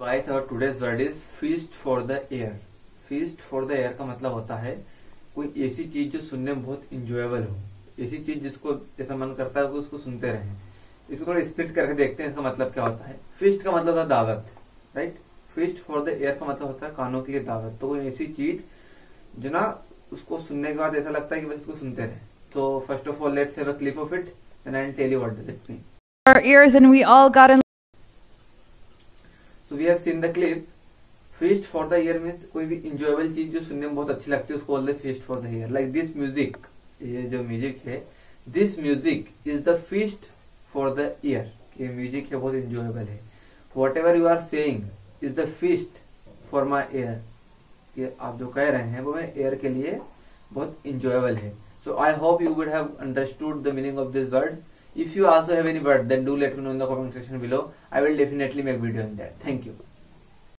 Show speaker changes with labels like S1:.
S1: Guys और today's word is feast for the air feast for the air का मतलब होता है कोई ऐसी चीज़ जो सुनने में बहुत इंजॉयबल हो। ऐसी चीज़ जिसको ऐसा मन करता है उसको सुनते रहे। इसको थोड़ा स्प्लिट करके देखते हैं, इसका मतलब क्या होता है। फीस्ट का मतलब होता है दावत right feast for the air का मतलब होता है कानों के लिए दावत। तो कोई ऐसी चीज़ जो ना उसको सुनने के बाद ऐसा लगता है कि बस उसको सुनते रहे। तो first of all let's have a clip of it then I tell you what it mean
S2: our and we all got in
S1: so we have seen the clip feast for the ear means कोई भी enjoyable चीज़ जो सुनने में बहुत अच्छी लगती है, उसको बोलते feast for the ear like this music ये जो म्यूज़िक है this music is the feast for the ear ये म्यूज़िक है, बहुत इंजॉयबल है. Whatever you are saying is the feast for my air ये आप जो कह रहे हैं, वो मैं एयर के लिए बहुत इंजॉयबल है. So I hope you would have understood the meaning of this word If you also have any word, then do let me know in the comment section below. I will definitely make video in that. Thank you.